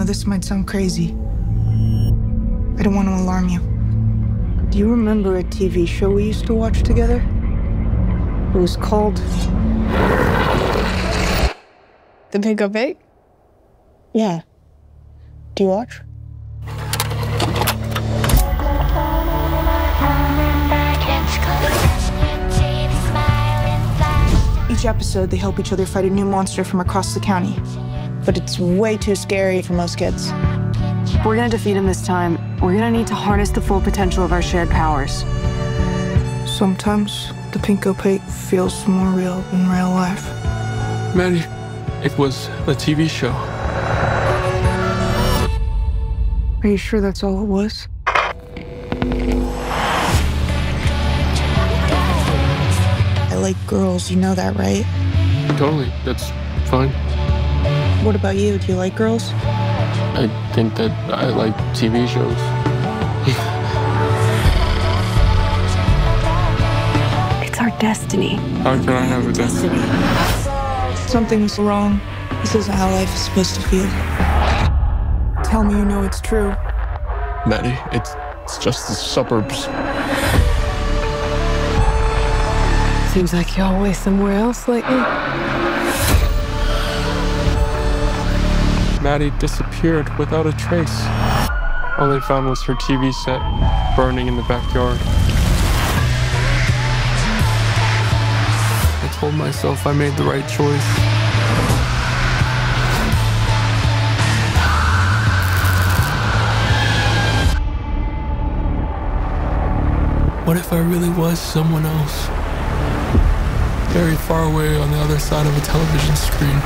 know this might sound crazy. I don't want to alarm you. Do you remember a TV show we used to watch together? It was called The Pink Opaque? Yeah. Do you watch? Each episode, they help each other fight a new monster from across the county. But it's way too scary for most kids. We're gonna defeat him this time. We're gonna need to harness the full potential of our shared powers. Sometimes the pink opaque feels more real than real life. Maddy, it was a TV show. Are you sure that's all it was? I like girls, you know that, right? Totally, that's fine. What about you? Do you like girls? I think that I like TV shows. It's our destiny. How can I have a destiny? Something's wrong. This isn't how life is supposed to feel. Tell me you know it's true. Maddy, it's, it's just the suburbs. Seems like you're always somewhere else lately. Maddy disappeared without a trace. All they found was her TV set burning in the backyard. I told myself I made the right choice. What if I really was someone else? Very far away on the other side of a television screen.